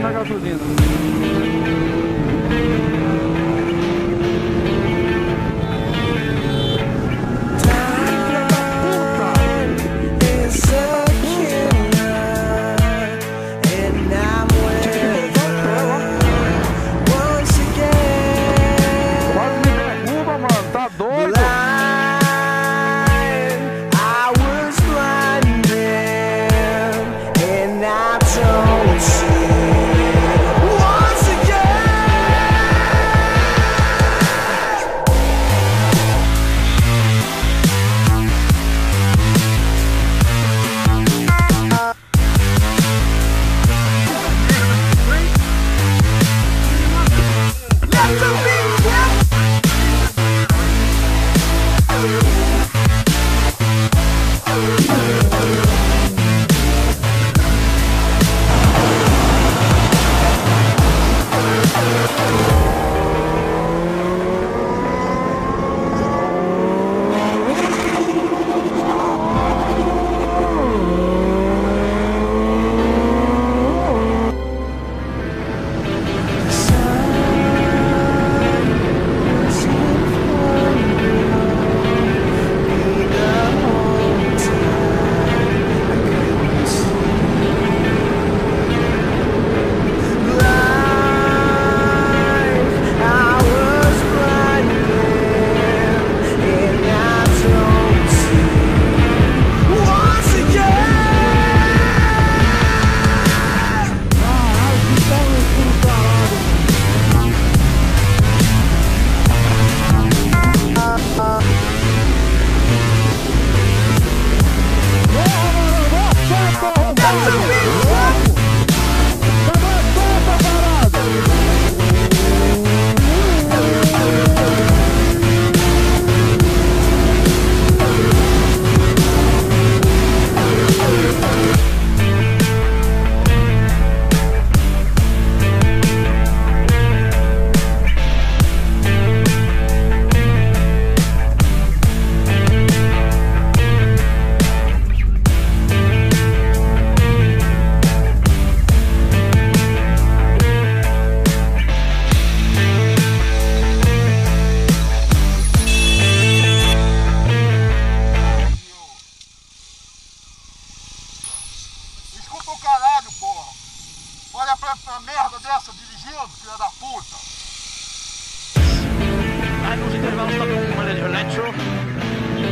na gasolina. supernatural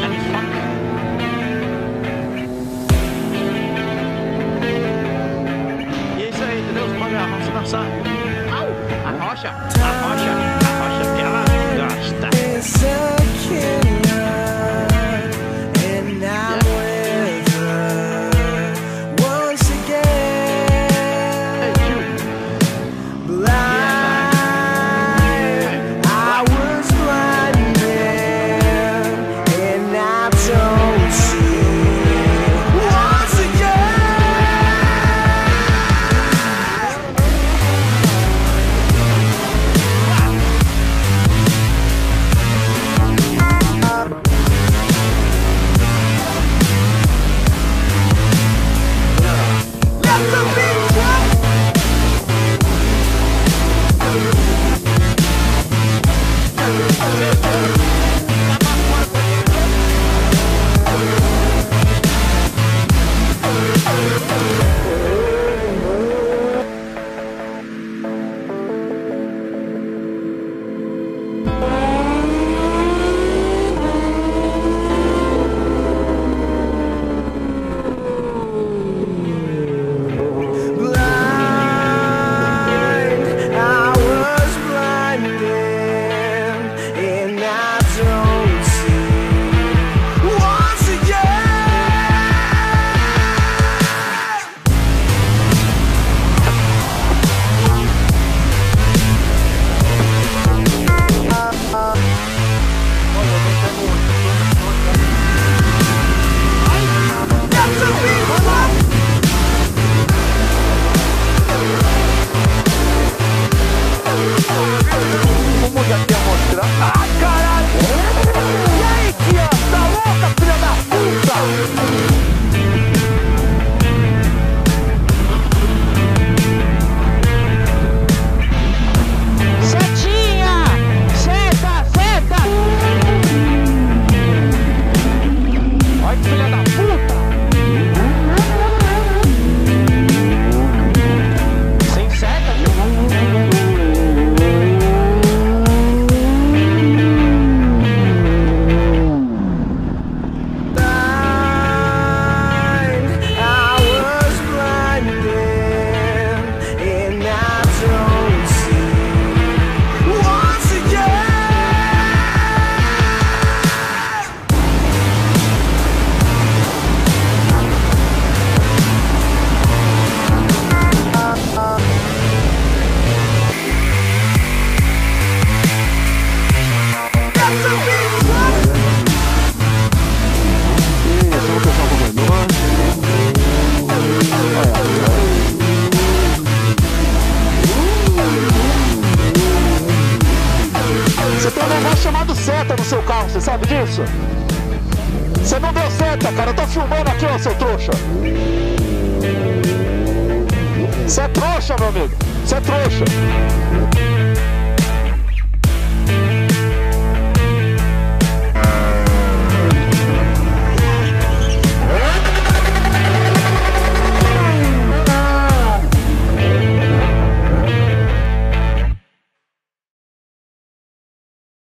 and funk. E é isso aí, entendeu? Você pode vamos dançar. Au! A rocha, a rocha, a rocha que ela gosta. Você sabe disso? Você não deu seta, cara. Eu tô filmando aqui, ó, seu trouxa. Você é trouxa, meu amigo. Você é trouxa.